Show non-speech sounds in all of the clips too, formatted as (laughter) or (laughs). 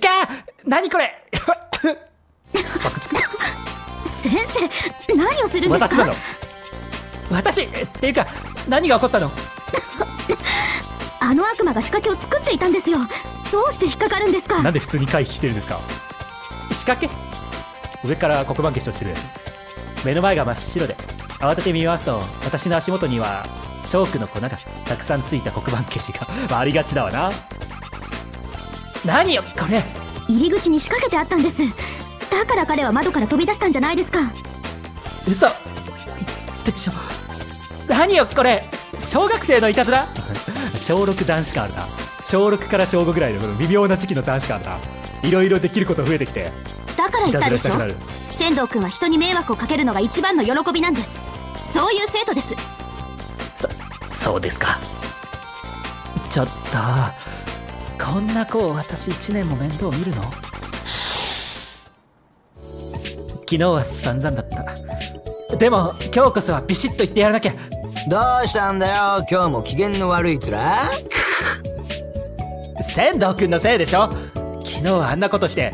キャー何これ！先生何をするんですか？私なの。私っていうか何が起こったの？あの悪魔が仕掛けを作っていたんですよ。どうして引っかかるんですか？なんで普通に回避してるんですか？仕掛け？上から黒板消しをしてる。目の前が真っ白で。慌てて見ますと私の足元にはチョークの粉がたくさんついた黒板消しがま (laughs) あありがちだわな何よこれ。入り口に仕掛けてあったんです。だから彼は窓から飛び出したんじゃないですか。嘘。でしょ。何よこれ。小学生のいたずら。小6男子感あるな。小6から小5ぐらいのこの微妙な時期の男子感あるな。いろいろできること増えてきて。だから言ったでしょ。仙道くんは人に迷惑をかけるのが一番の喜びなんです。そういう生徒です。そそうですか。ちょっとこんな子を私1年も面倒見るの？昨日は散々だった。でも今日こそはビシッと言ってやらなきゃ。どうしたんだよ？今日も機嫌の悪い面？仙道くんのせいでしょ？昨日はあんなことして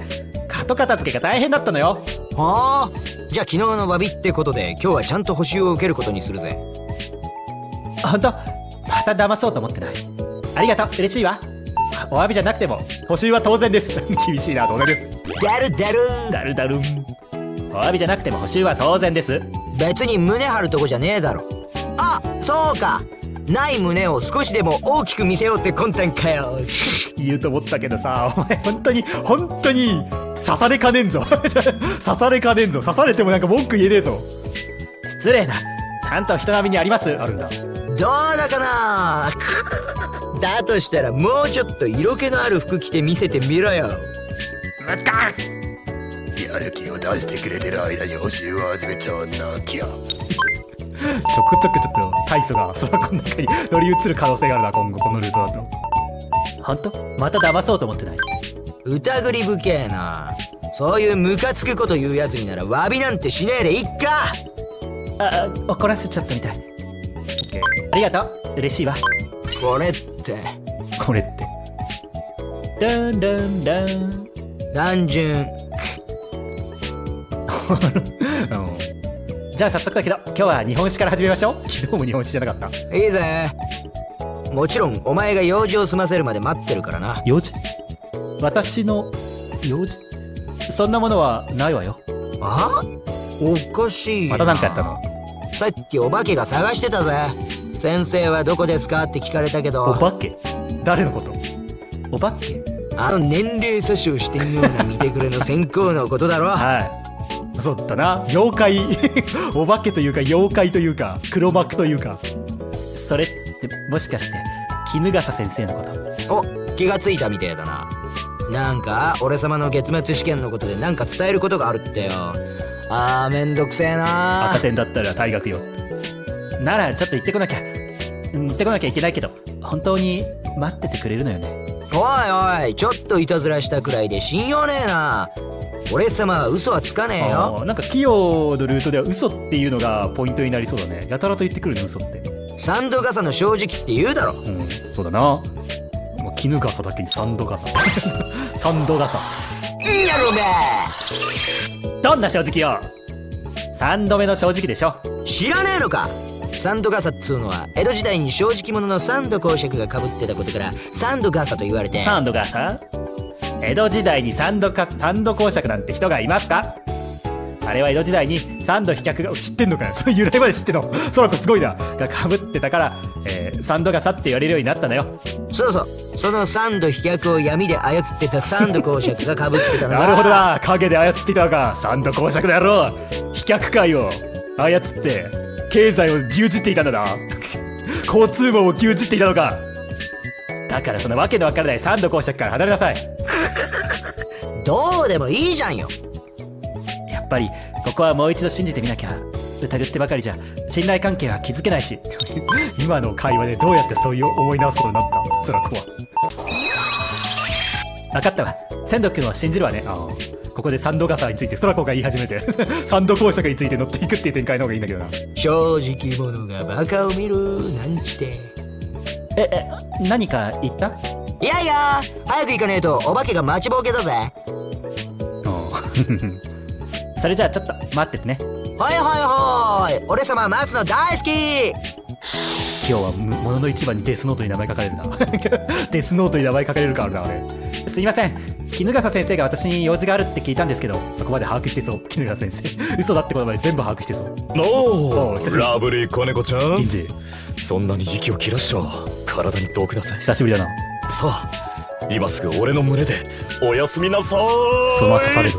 後片付けが大変だったのよ。はあ？じゃあ昨日の詫びってことで今日はちゃんと補習を受けることにするぜ。本当？また騙そうと思ってない？ありがとう。嬉しいわお詫びじゃなくても補習は当然です。(laughs) 厳しいな同じです。だるだるだるだるん。お詫びじゃなくても補習は当然です。別に胸張るとこじゃねえだろ。あそうか。ない胸を少しでも大きく見せようって魂胆かよ。(laughs) 言うと思ったけどさお前本当に本当に刺されかねんぞ。(laughs) 刺されかねんぞ。刺されてもなんか文句言えねえぞ。失礼な。ちゃんと人並みにありますあるんだどうだかなだとしたらもうちょっと色気のある服着て見せてみろよ。むかやる気を出してくれてる間に補習を始めちゃわなきゃ。ちょくちょくちょっと大祖が空この中に乗り移る可能性があるな今後このルートだと。本当？また騙そうと思ってない？疑り深えな。そういうムカつくこと言うやつになら詫びなんてしねえでいっか。あ怒らせちゃったみたい。ありがとう。嬉しいわ。これってこれって。ダンダンダン。単純 (laughs) うん。じゃあ早速だけど今日は日本史から始めましょう。昨日も日本史じゃなかった。いいぜ。もちろんお前が用事を済ませるまで待ってるからな。用事？私の用事？そんなものはないわよ。あ？おかしいな。また何かやったの？さっきお化けが探してたぜ先生はどこですかって聞かれたけおど化け？誰のこと？お化け？あの年齢詐称してんような見てくれの先行のことだろ。(laughs) はい。そうだな。妖怪。(laughs) お化けというか妖怪というか黒幕というか。それってもしかして衣笠先生のこと？お気がついたみてえだな。なんか俺様の月末試験のことでなんか伝えることがあるってよ。あーめんどくせえな。赤点だったら退学よ。ならちょっと行ってこなきゃってこなきゃいけないけど本当に待っててくれるのよね。おいおいちょっといたずらしたくらいで信用ねえな。俺様は嘘はつかねえよ。なんか企業のルートでは嘘っていうのがポイントになりそうだね。やたらと言ってくるね嘘って。サンド傘の正直って言うだろ。うんそうだな。もう絹笠だけにサンド傘サンド傘やろうがどんな正直よ。3度目の正直でしょ。知らねえのかサンド傘っつうのは江戸時代に正直者のサンド公爵が被ってたことからサンド傘と言われてサンド傘江戸時代にサンドかサンド公爵なんて人がいますか？あれは江戸時代にサンド飛脚が知ってんのかよ。そ (laughs) れ由来まで知ってんの。そらこすごいな。がかぶってたから、えーサンド傘って言われるようになったのよ。そうそう。そのサンド飛脚を闇で操ってたサンド公爵が被ってたの (laughs) なるほどな。影で操っていたのかサンド公爵だろ飛脚界を操って経済を牛耳っていたんだ。な交通網を牛耳っていたのか。だからそのわけのわからないサンド公爵から離れなさい。どうでもいいじゃんよ。やっぱりここはもう一度信じてみなきゃ。疑ってばかりじゃ信頼関係は築けないし。今の会話でどうやってそういう思い直すことになった？つらこは。分かったわ。千度君を信じるわね。ああここでサンド傘についてストラコが言い始めて (laughs) サンド公爵について乗っていくっていう展開の方がいいんだけどな。正直者がバカを見るなんちて。ええ何か言った？いやいや早く行かねえとお化けが待ちぼうけだぜ。うん (laughs) それじゃあちょっと待っててね。はいはいはい。俺様待つの大好き。今日はもものの一番にデスノートに名前書かれるな。(laughs) デスノートに名前書かれるからな俺すいません衣笠先生が私に用事があるって聞いたんですけどそこまで把握してそう。衣笠先生。嘘だってことまで全部把握してそう。(laughs) おおう久しぶり。ラブリー子猫ちゃん。銀次。そんなに息を切らしちゃ体に毒だぜ久しぶりだな。さあ今すぐ俺の胸でおやすみなさーい。そのまま刺される。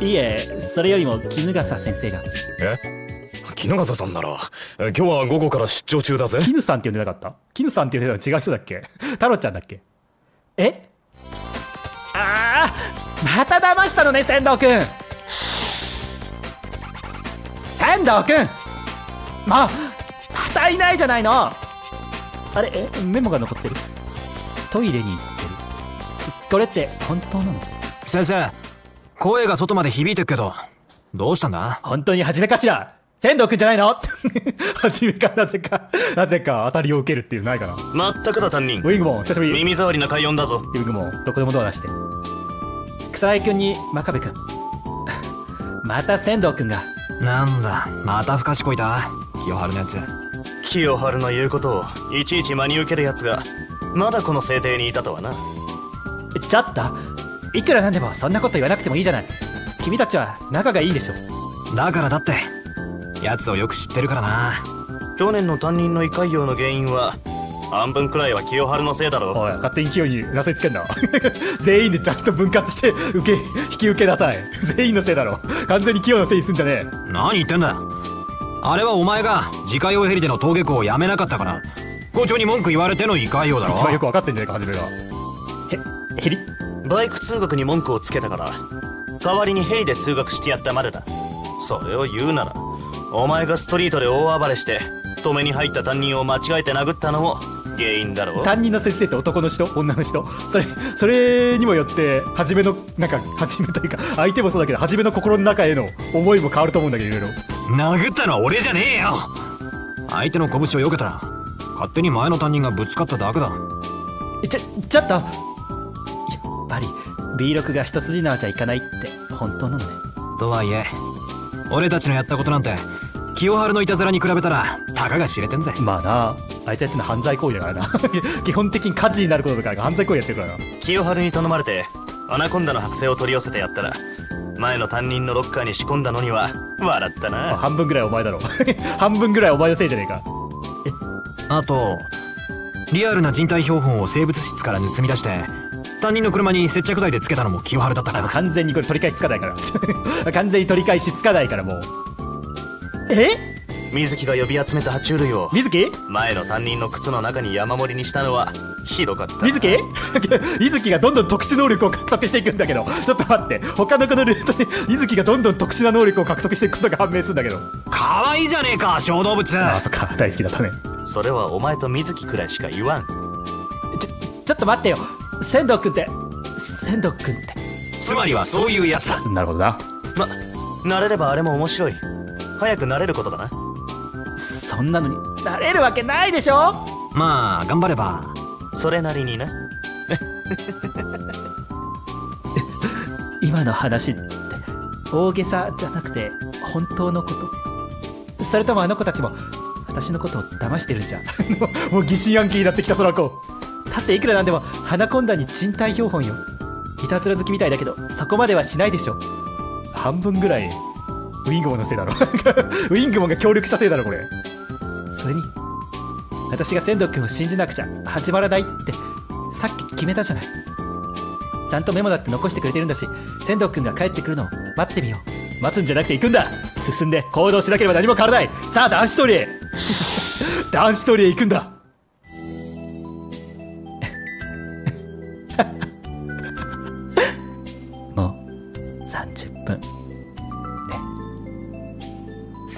いいいえそれよりも衣笠先生が。え？衣笠さんならえ今日は午後から出張中だぜ。絹さんって呼んでなかった？絹さんって呼んでたの違う人だっけ？太郎ちゃんだっけ？え？ああまた騙したのね仙道くん。仙道くんもうまたいないじゃないの。あれえメモが残ってる。トイレに行ってる。これって本当なの？先生声が外まで響いてっけどどうしたんだ？本当に初めかしら仙道くんじゃないの？(laughs) 初めかなぜかなぜか当たりを受けるっていうのないかな。まったくだ担任。ウィングモン久しぶり。耳障りな快音だぞ。ウィングモンどこでもドア出して。草井くんに真壁くんまた仙道くんが。なんだまた不賢いだ清春のやつ。清春の言うことをいちいち真に受けるやつがまだこの制定にいたとはな。ちょっといくらなんでもそんなこと言わなくてもいいじゃない。君たちは仲がいいでしょだからだってやつをよく知ってるからな。去年の担任の胃潰瘍の原因は半分くらいは清春のせいだろおい勝手に勢いになすりつけんな。(laughs) 全員でちゃんと分割して受け引き受けなさい。全員のせいだろ。完全に清のせいにすんじゃねえ。何言ってんだ。あれはお前が自家用ヘリでの登下校をやめなかったから校長に文句言われての胃潰瘍だろ。一番よく分かってんじゃないか初めが。へヘリ？バイク通学に文句をつけたから代わりにヘリで通学してやったまでだ。それを言うならお前がストリートで大暴れして止めに入った担任を間違えて殴ったのも原因だろ担任の先生って男の人？女の人？それそれにもよって初めのなんか初めというか相手もそうだけど初めの心の中への思いも変わると思うんだけどいろいろ。殴ったのは俺じゃねえよ。相手の拳を避けたら勝手に前の担任がぶつかっただけだ。えちょちょっと。やっぱり B6 が一筋縄じゃいかないって本当なのね。とはいえ俺たちのやったことなんて清春のいたずらに比べたらたかが知れてんぜ。まあなあいつやってんの犯罪行為だからな。(laughs) 基本的に火事になることとかが犯罪行為やってるから。な清春に頼まれてアナコンダの剥製を取り寄せてやったら前の担任のロッカーに仕込んだのには笑ったあな半分ぐらいお前だろ。(laughs) 半分ぐらいお前のせいじゃねえか。あとリアルな人体標本を生物室から盗み出して担任の車に接着剤でつけたのも清春だったから。完全にこれ取り返しつかないから。(laughs) 完全に取り返しつかないからもう。え？水木が呼び集めた爬虫類を水木？前の担任の靴の中に山盛りにしたのはひどかった。な水木？(laughs) 水木がどんどん特殊能力を獲得していくんだけど。ちょっと待って。他のこのルートで水木がどんどん特殊な能力を獲得していくことが判明するんだけど。可愛いじゃねえか小動物。ああそっか。大好きだったね。それはお前と水木くらいしか言わん。ちょちょっと待ってよ仙道くんって。仙道くんって。つまりはそういうやつだ。なるほどな。ま慣れればあれも面白い。早く慣れることだな。そんなのになれるわけないでしょ？まあ頑張ればそれなりにな。今の話って大げさじゃなくて本当のこと。それともあの子たちも私のことを騙してるんじゃ。も (laughs) うもう疑心暗鬼になってきたその子だっていくらなんでも花コンダに人体標本よ。いたずら好きみたいだけどそこまではしないでしょ。半分ぐらいウィングモンのせいだろ。ウィングモ (laughs) ンが協力したせいだろこれ。それに私が仙道君を信じなくちゃ始まらないってさっき決めたじゃない。ちゃんとメモだって残してくれてるんだし仙道君が帰ってくるのを待ってみよう。待つんじゃなくて行くんだ。進んで行動しなければ何も変わらない。さあ男子通りへ。男子通り (laughs) へ行くんだ。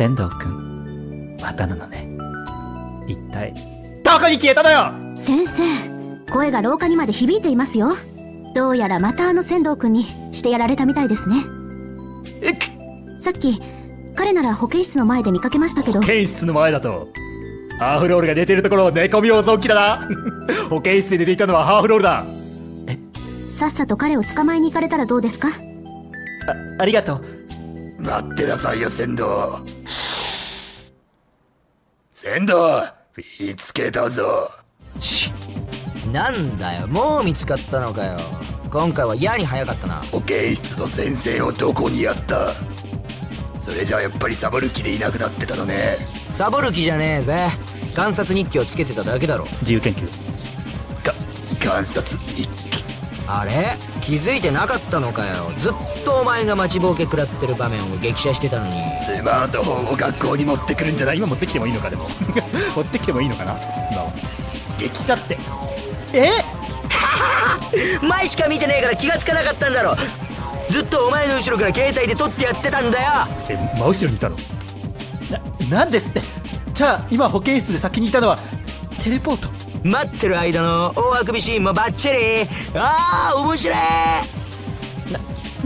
仙道君またなのね。一体。どこに消えたのよ！先生声が廊下にまで響いていますよ。どうやらまたあの仙道くんにしてやられたみたいですね。えくさっき彼なら保健室の前で見かけましたけど。保健室の前だとハーフロールが寝てるところを寝込みをぞきだな。(laughs) 保健室で寝ていたのはハーフロールだ。さっさと彼を捕まえに行かれたらどうですか？あありがとう。待ってなさいよ仙道仙道見つけたぞ。ちなんだよもう見つかったのかよ。今回は嫌に早かったな。保健室の先生をどこにやった？それじゃあやっぱりサボる気でいなくなってたのね。サボる気じゃねえぜ。観察日記をつけてただけだろ。自由研究。か観察日記あれ？気づいてなかったのかよ。ずっとお前が待ちぼうけ食らってる場面を激写してたのに。スマートフォンを学校に持ってくるんじゃない？今持ってきてもいいのかでも。(laughs) 持ってきてもいいのかな？今は。激写って。え？(laughs) 前しか見てねえから気がつかなかったんだろ。ずっとお前の後ろから携帯で撮ってやってたんだよ。え真後ろにいたの？ななんですって。じゃあ今保健室で先にいたのはテレポート待ってる間の大あくびシーンもバッチリ。ああ面白い。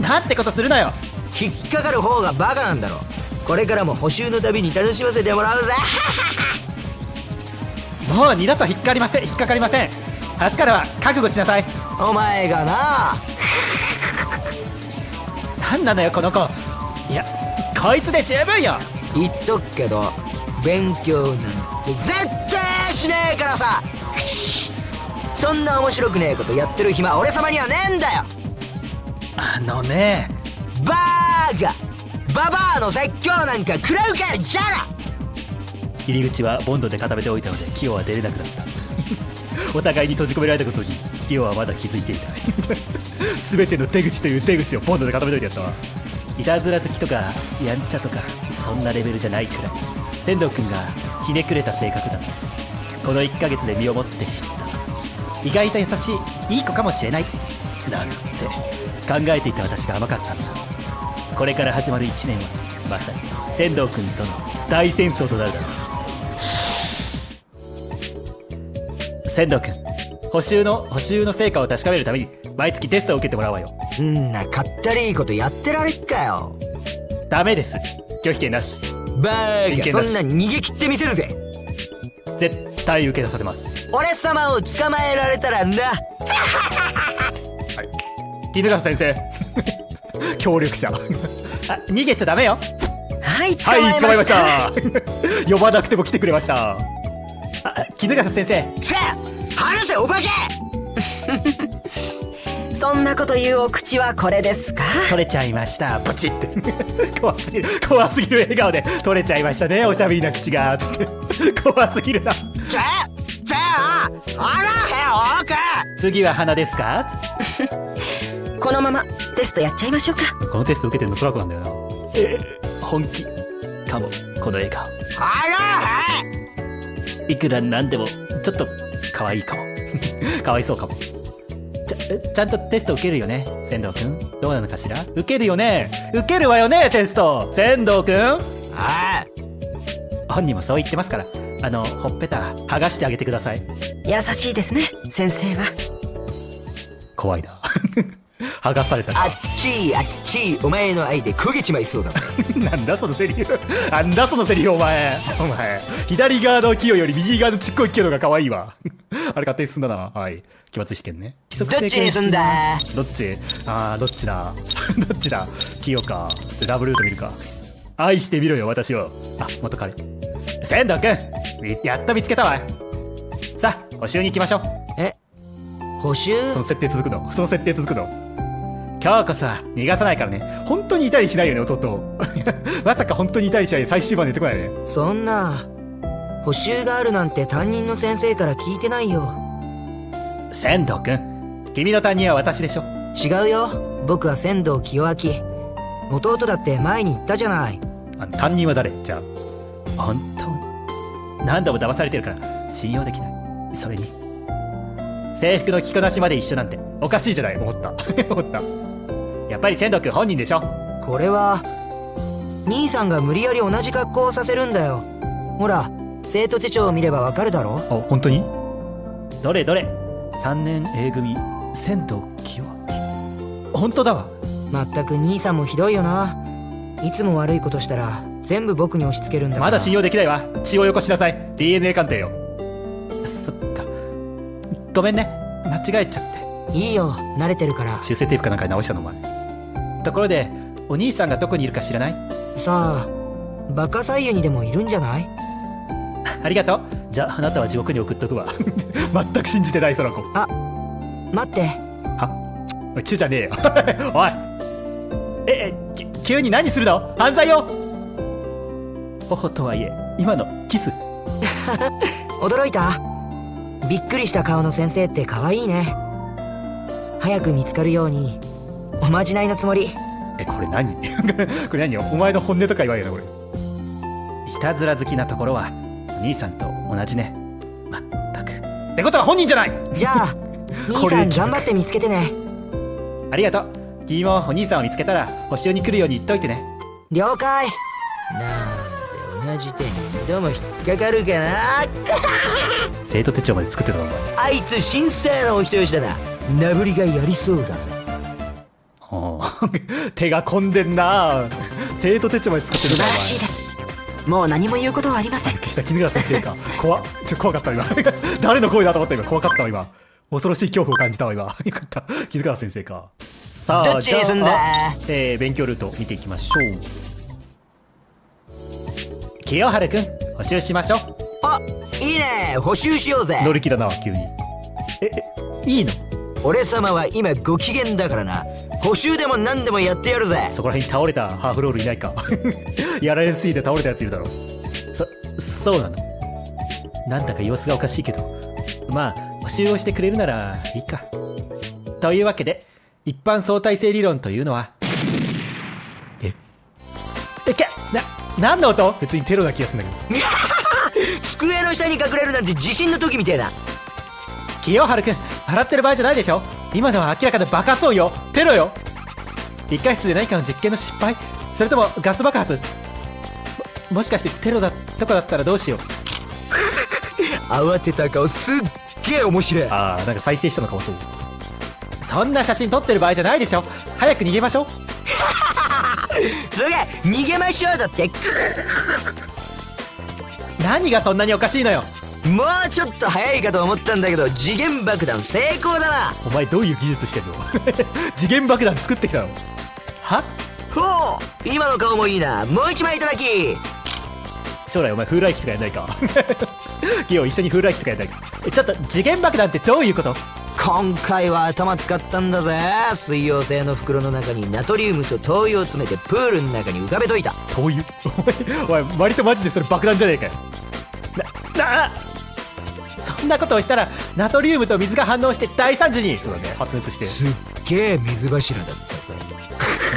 なんてことするなよ。引っかかる方がバカなんだろこれからも補習のたびに楽しませてもらうぜ。(laughs) もう二度と引っかかりません。引っかかりません。明日からは覚悟しなさい。お前がな。(laughs) なんなのよこの子。いやこいつで十分よ。言っとくけど勉強なんて絶対しねえからさそんな面白くねえことやってる暇俺様にはねえんだよ。あのね。バーガババアの説教なんか食らうかよじゃあな入り口はボンドで固めておいたのでキヨは出れなくなった。(laughs) お互いに閉じ込められたことにキヨはまだ気づいていない (laughs) 全ての手口という手口をボンドで固めといてやったわ。いたずら好きとかやんちゃとかそんなレベルじゃないくらい。仙道君がひねくれた性格だったこの1ヶ月で身をもって知った。意外と優しいいい子かもしれない。なんて考えていた私が甘かったんだ。これから始まる1年はまさに仙道君との大戦争となるだろう。仙道君補習の補習の成果を確かめるために毎月テストを受けてもらうわよ。んなかったりいいことやってられっかよ。ダメです。拒否権なし。バー人権なし。ガそんな逃げ切ってみせるぜ。絶対受けさせます。俺様を捕まえられたらな。(laughs) 絹川先生。(laughs) 協力者。あ逃げちゃダメよ。はい捕まえましまえました。た (laughs) 呼ばなくても来てくれました。あ絹川先生。チェ話せお化け。そんなこと言うお口はこれですか？取れちゃいました。ポチって。怖すぎる。怖すぎる笑顔で取れちゃいましたねおしゃべりな口が。つって。怖すぎるなあらへおく次は鼻ですか？(laughs) このままテストやっちゃいましょうか。このテスト受けてるの空子なんだよな。え本気かも。この笑顔。あらへいくらなんでもちょっと可愛いかも。(laughs) かわいそうかも。ちゃちゃんとテスト受けるよね？仙道くん。どうなのかしら？受けるよね？受けるわよね？テスト。仙道くん。あ本人もそう言ってますからあのほっぺた剥がしてあげてください。優しいですね先生は。怖いな。(laughs) 剥がされた。あかっちいあっちいお前の愛で焦げちまいそうだぜ。(laughs) なんだそのセリフ。なんだそのセリフお前。お前。左側のキヨより右側のちっこいキヨのが可愛いわ。(laughs) あれ勝手に進んだな。はい。期末試験ね。どっちにすんだ？どっち？あーどっちだ？どっちだ？キヨか。じゃあダブルート見るか。愛してみろよ私を。あ元彼。仙道くん。みやっと見つけたわ。さあ補習に行きましょう。え補習？その設定続くの。その設定続くの。今日こそは逃がさないからね。本当にいたりしないよね弟。(laughs) まさか本当にいたりしないで最終盤で出てこないね。そんな補習があるなんて担任の先生から聞いてないよ。仙道くん君の担任は私でしょ。違うよ。僕は仙道清明。弟だって前に言ったじゃない。あ担任は誰？じゃあ本当に何度も騙されてるから信用できない。それに。制服の着こなしまで一緒なんておかしいじゃない。思った。(laughs) 思った。やっぱり仙道くん本人でしょ。これは兄さんが無理やり同じ格好をさせるんだよ。ほら生徒手帳を見ればわかるだろ。あ本当に？どれどれ。3年 A 組仙道清明。本当だわ。まったく兄さんもひどいよな。いつも悪いことしたら全部僕に押し付けるんだまだ信用できないわ。血をよこしなさい。DNA 鑑定よそっか。ごめんね。間違えちゃって。いいよ。慣れてるから。修正テープかなんかで直したのお前。ところでお兄さんがどこにいるか知らない？さあバカ左右にでもいるんじゃない？ありがとう。じゃああなたは地獄に送っとくわ。(laughs) 全く信じてないその子。待って。おいチュじゃねえよ。(laughs) おい。ええき急に何するの？犯罪よ頬とはいえ今のキス。(laughs) 驚いた。びっくりした顔の先生って可愛いね。早く見つかるようにおまじないのつもり。えこれ何？(laughs) これ何？お前の本音とか言わんよなこれ。いたずら好きなところはお兄さんと同じね。まったく。ってことは本人じゃない！じゃあ (laughs) 兄さん頑張って見つけてね。ありがとう。君もお兄さんを見つけたら星尾に来るように言っといてね。了解。なんで同じ手に二度も引っかかるかな。(laughs) 生徒手帳まで作ってたのお前。あいつ神聖なお人よしだな。なぶりがやりそうだぜ。(laughs) 手が込んでんな。生徒手帳まで作ってるんだお前。す。もう何も言うことはありません。した絹川先生か。怖っ。ちょ怖かった今。(laughs) 誰の声だと思った今？怖かったわ今。恐ろしい恐怖を感じたわ今。よかった。絹川先生か。さどあじゃっちにすんだ？あえー、勉強ルート見ていきましょう清春くん補習しましょう。あいいね。補習しようぜ。乗り気だな急に。ええいいの？俺様は今ご機嫌だからな。補習でも何でもやってやるぜ。そこら辺に倒れたハーフロールいないか。(laughs) やられすぎて倒れたやついるだろそそうなの？なんだか様子がおかしいけど。まあ補習をしてくれるならいいか。というわけで一般相対性理論というのはええけな何の音？別にテロな気がするんだけど。(laughs) 机の下に隠れるなんて地震の時みてえだ。清春くん笑ってる場合じゃないでしょ？今のは明らかな爆発音よ。テロよ。一回室で何かの実験の失敗。それともガス爆発？ももしかしてテロだとかだったらどうしよう？(laughs) 慌てた顔すっげえ面白い。ああなんか再生したのか音そんな写真撮ってる場合じゃないでしょ？早く逃げましょうそれが逃げましょうだって。(laughs) 何がそんなにおかしいのよ。もうちょっと早いかと思ったんだけど次元爆弾成功だな。お前どういう技術してんの？(laughs) 次元爆弾作ってきたの？は？ほう今の顔もいいな。もう一枚いただき。将来お前風来機とかやんないか？(laughs) キヨ一緒に風来機とかやんないか？えちょっと次元爆弾ってどういうこと？今回は頭使ったんだぜ。水溶性の袋の中にナトリウムと灯油を詰めてプールの中に浮かべといた。灯油？(laughs) お前お前割とマジでそれ爆弾じゃねえかよ。ななあそんなことをしたらナトリウムと水が反応して大惨事に。そうだね。発熱して。すっげえ水柱だったさ。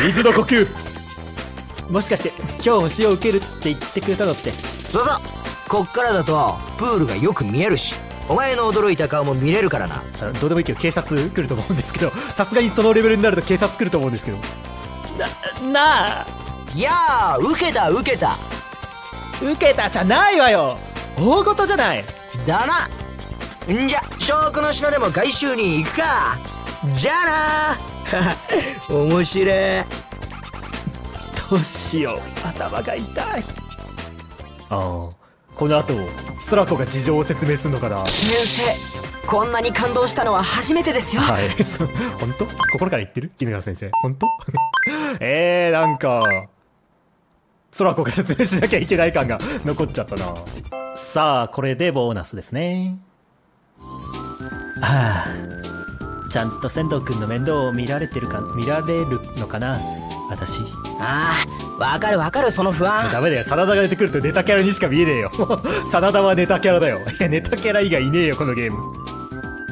水の呼吸。もしかして今日星を受けるって言ってくれたのって。そうそう。こっからだとプールがよく見えるしお前の驚いた顔も見れるからな。あどうでもいいけど警察来ると思うんですけど (laughs) さすがにそのレベルになると警察来ると思うんですけど。ななあ。いやあ受けた受けた。受けたじゃないわよ。大事じゃない。だな。んじゃ証拠の品でも回収に行くか。じゃあな。(laughs) 面白い。どうしよう。頭が痛い。ああこの後空子が事情を説明するのかな？先生こんなに感動したのは初めてですよ。はい。(laughs) 本当？心から言ってる？絹川先生。本当？(laughs) えー、なんか空子が説明しなきゃいけない感が残っちゃったな。さあこれでボーナスですね。はあ。ちゃんと仙道くんの面倒を見られてるか見られるのかな？私？ああわかるわかるその不安。ダメだよ。真田が出てくるとネタキャラにしか見えねえよ。(laughs) 真田はネタキャラだよ。いやネタキャラ以外いねえよこのゲーム。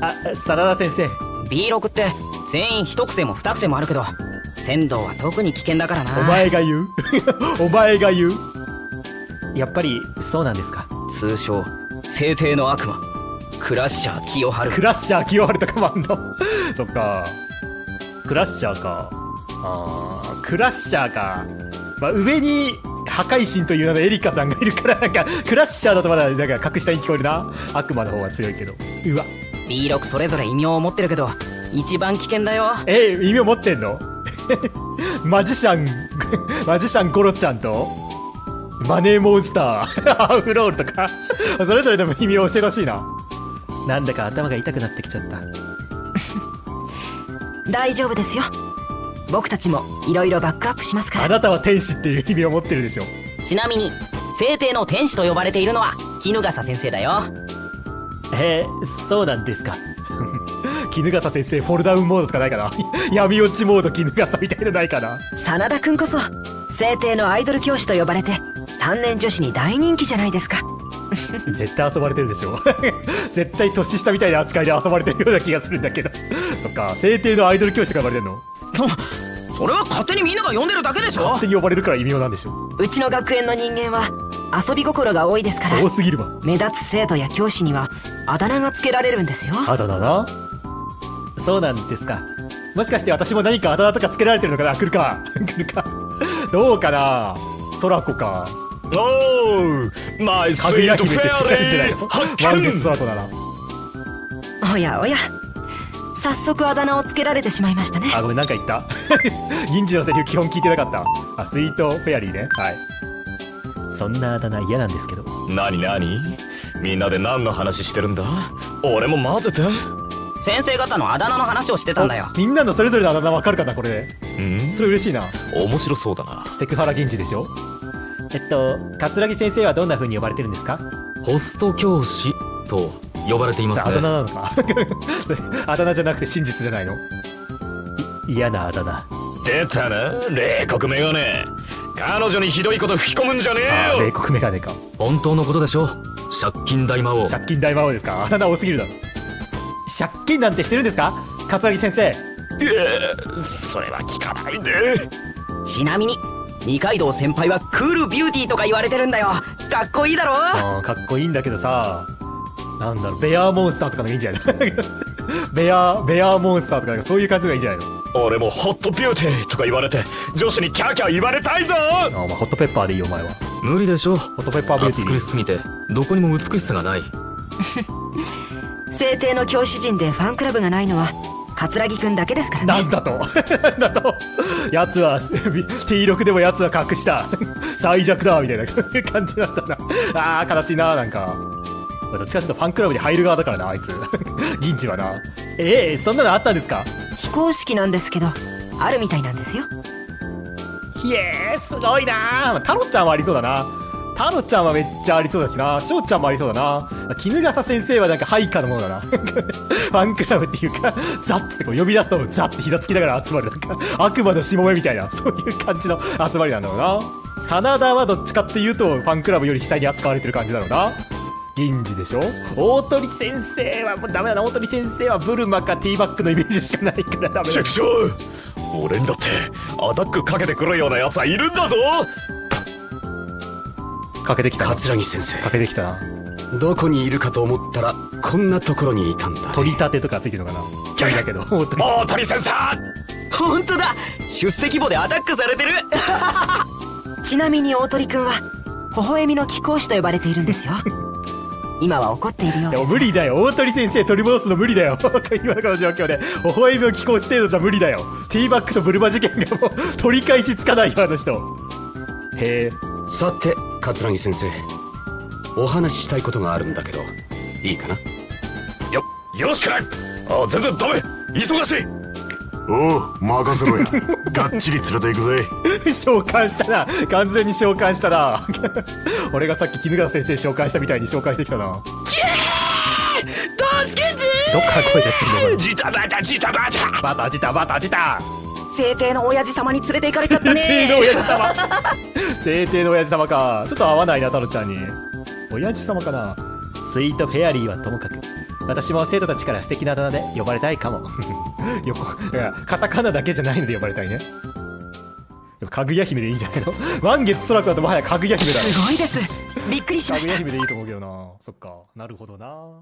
あ真田先生。B6 って。全員一癖も二癖もあるけど。仙道は特に危険だからな。お前が言う。(laughs) お前が言う。やっぱりそうなんですか？通称聖帝の悪魔。クラッシャー清春。クラッシャー清春とかもあんの？(laughs) そっか。クラッシャーか。あークラッシャーか、まあ、上に破壊神という名のエリカさんがいるからなんかクラッシャーだとまだなんか格下に聞こえるな。悪魔の方が強いけど。うわ。B6 それぞれ異名を持ってるけど一番危険だよ。え意味を持ってんの？(laughs) マジシャン (laughs) マジシャンゴロちゃんと？マネーモンスター。(laughs) アフロールとか。それぞれでも意味を教えてほしいな。なんだか頭が痛くなってきちゃった。大丈夫ですよ僕たちもいろいろバックアップしますから。あなたは天使っていう意味を持ってるでしょ。ちなみに聖帝の天使と呼ばれているのは衣笠先生だよ。へえそうなんですか。(laughs) 絹笠先生フォルダウンモードとかないかな。(laughs) 闇落ちモード絹笠みたいなのないかな。真田君こそ聖帝のアイドル教師と呼ばれて3年女子に大人気じゃないですか。(laughs) 絶対遊ばれてるでしょ。絶対年下みたいな扱いで遊ばれてるような気がするんだけど。そっか聖帝のアイドル教師とか呼ばれてるの？(laughs) それは勝手にみんなが呼んでるだけでしょ。勝手に呼ばれるから異名なんでしょう。ちの学園の人間は遊び心が多いですから。多すぎるわ。目立つ生徒や教師にはあだ名がつけられるんですよ。あだ名な？そうなんですか。もしかして私も何かあだ名とかつけられてるのかな？来るか。来るか。どうかな？空子か。おうマイスイートフや姫ってつけられるんじゃないェアの？発満月見空子な。らおやおや早速あだ名をつけられてしまいましたね。あごめんなんか言った？(laughs) 銀次のセリフ基本聞いてなかった。あスイートフェアリーね。はい。そんなあだ名嫌なんですけど。何何？みんなで何の話してるんだ？俺も混ぜて。先生方のあだ名の話をしてたんだよ。みんなのそれぞれのあだ名わかるかなこれ。でうん？それ嬉しいな。面白そうだな。セクハラ銀次でしょ？えっと桂木先生はどんな風に呼ばれてるんですか？ホスト教師と呼ばれていますあだ名ねなのか。(laughs) あだ名じゃなくて真実じゃないの？い嫌なあだ名。出たな冷酷メガネ。彼女にひどいこと吹き込むんじゃねえよ。冷酷メガネか。本当のことでしょ借金大魔王。借金大魔王ですか？(laughs) あだ名多すぎるだろ。借金なんてしてるんですか？桂木先生。えーそれは聞かないで。ちなみに二階堂先輩はクールビューティーとか言われてるんだよ。かっこいいだろ？あーかっこいいんだけどさなんだろうベアーモンスターとかのがいいんじゃない？の (laughs) ベアーベアーモンスターとかなんかそういう感じがいいんじゃないの？俺もホットビューティーとか言われて女子にキャーキャー言われたいぞ！あお前ホットペッパーでいいよお前は。無理でしょ。ホットペッパービューテ暑ィー。苦しすぎて。どこにも美しさがない。(laughs) 聖帝の教師陣でファンクラブがないのは桂木くんだけですからね。なんだと。(laughs) なんだと。やつは T6 でもやつは隠した。最弱だみたいな感じなんだな。あー悲しいななんかどっちかというとファンクラブに入る側だからなあいつ。(laughs) 銀次はな。ええそんなのあったんですか？非公式なんですけどあるみたいなんですよ。ひえーすごいな。タロちゃんはありそうだな。タロちゃんはめっちゃありそうだしな。翔ちゃんもありそうだな。衣笠先生はなんか配下のものだな。(laughs) ファンクラブっていうかザッってこう呼び出すとザッて膝つきながら集まるなんか悪魔のしもべみたいなそういう感じの集まりなんだろうな。真田はどっちかっていうとファンクラブより下に扱われてる感じだろうな銀次でしょ？大鳥先生はもうダメだな。大鳥先生はブルマかティーバックのイメージしかないからダメだ。俺にだってアタックかけてくるようなやつはいるんだぞ！かけてきたな。桂木先生。かけてきたな。どこにいるかと思ったらこんなところにいたんだ取り立てとかついてるのかな？キャリだけど。大鳥。大鳥先生！本当だ！出席簿でアタックされてる。(laughs) ちなみに大鳥くんは微笑みの貴公子と呼ばれているんですよ (laughs) 今は怒っているようです。無理だよ。大鳥先生取り戻すの無理だよ。(laughs) 今のこの状況で。微笑みの気候地程度じゃ無理だよ。ティーバックとブルマ事件がもう取り返しつかないよあの人。へえ。さて桂木先生。お話ししたいことがあるんだけどいいかな？よよろしくないあ全然ダメ。忙しいおう任せろや。(laughs) がっちり連れて行くぜ。召喚したな。完全に召喚したな。(laughs) 俺がさっき衣笠先生召喚したみたいに召喚してきたな。助けてどっから声出してるのジタバタジタバタ。バタジタバタジタ。聖帝の親父様に連れて行かれちゃった聖帝のね親父様。(laughs) 聖帝の親父様か。ちょっと合わないなタロちゃんに。親父様かな。スイートフェアリーはともかく。私も生徒たちから素敵なあだ名で呼ばれたいかも (laughs) 横いやカタカナだけじゃないので呼ばれたいね。かぐや姫でいいんじゃないの？(laughs) 満月空くだともはやかぐや姫だ。ろすごいです。びっくりしました。かぐや姫でいいと思うけどな。そっか。なるほどな